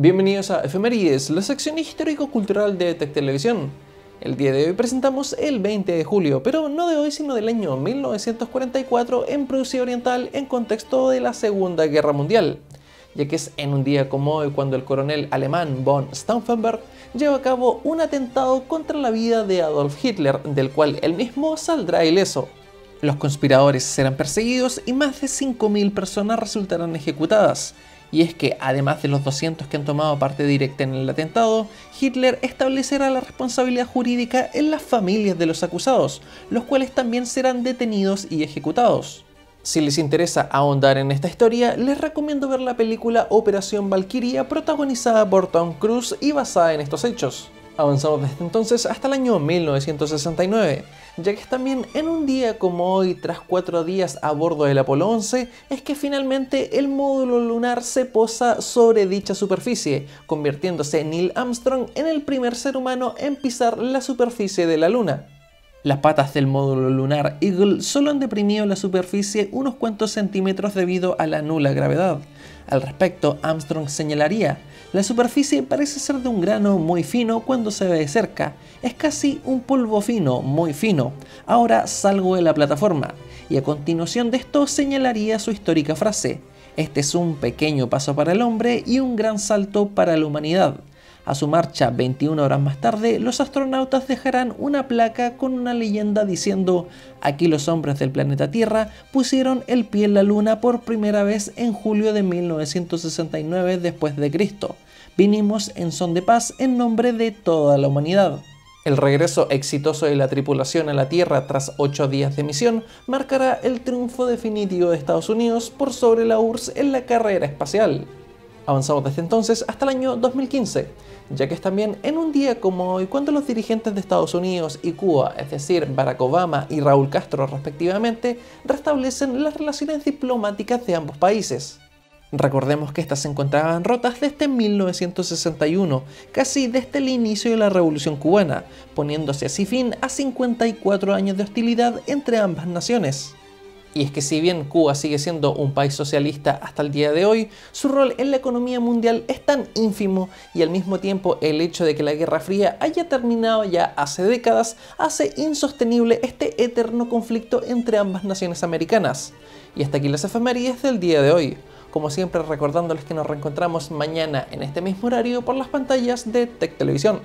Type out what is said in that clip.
Bienvenidos a Efemérides, la sección histórico-cultural de Tech Televisión. El día de hoy presentamos el 20 de julio, pero no de hoy sino del año 1944 en Prusia Oriental en contexto de la Segunda Guerra Mundial, ya que es en un día como hoy cuando el coronel alemán von Stauffenberg lleva a cabo un atentado contra la vida de Adolf Hitler, del cual él mismo saldrá ileso. Los conspiradores serán perseguidos y más de 5.000 personas resultarán ejecutadas, y es que además de los 200 que han tomado parte directa en el atentado, Hitler establecerá la responsabilidad jurídica en las familias de los acusados, los cuales también serán detenidos y ejecutados. Si les interesa ahondar en esta historia, les recomiendo ver la película Operación Valkyria protagonizada por Tom Cruise y basada en estos hechos. Avanzamos desde entonces hasta el año 1969, ya que es también en un día como hoy, tras cuatro días a bordo del Apolo 11, es que finalmente el módulo lunar se posa sobre dicha superficie, convirtiéndose Neil Armstrong en el primer ser humano en pisar la superficie de la Luna. Las patas del módulo lunar Eagle solo han deprimido la superficie unos cuantos centímetros debido a la nula gravedad. Al respecto, Armstrong señalaría, la superficie parece ser de un grano muy fino cuando se ve de cerca, es casi un polvo fino, muy fino. Ahora salgo de la plataforma, y a continuación de esto señalaría su histórica frase, este es un pequeño paso para el hombre y un gran salto para la humanidad. A su marcha 21 horas más tarde, los astronautas dejarán una placa con una leyenda diciendo, aquí los hombres del planeta Tierra pusieron el pie en la luna por primera vez en julio de 1969 después de Cristo. Vinimos en son de paz en nombre de toda la humanidad. El regreso exitoso de la tripulación a la Tierra tras 8 días de misión marcará el triunfo definitivo de Estados Unidos por sobre la URSS en la carrera espacial. Avanzamos desde entonces hasta el año 2015, ya que es también en un día como hoy cuando los dirigentes de Estados Unidos y Cuba, es decir, Barack Obama y Raúl Castro respectivamente, restablecen las relaciones diplomáticas de ambos países. Recordemos que estas se encontraban rotas desde 1961, casi desde el inicio de la Revolución cubana, poniéndose así fin a 54 años de hostilidad entre ambas naciones. Y es que si bien Cuba sigue siendo un país socialista hasta el día de hoy, su rol en la economía mundial es tan ínfimo y al mismo tiempo el hecho de que la Guerra Fría haya terminado ya hace décadas hace insostenible este eterno conflicto entre ambas naciones americanas. Y hasta aquí las efemérides del día de hoy. Como siempre recordándoles que nos reencontramos mañana en este mismo horario por las pantallas de Tech Televisión.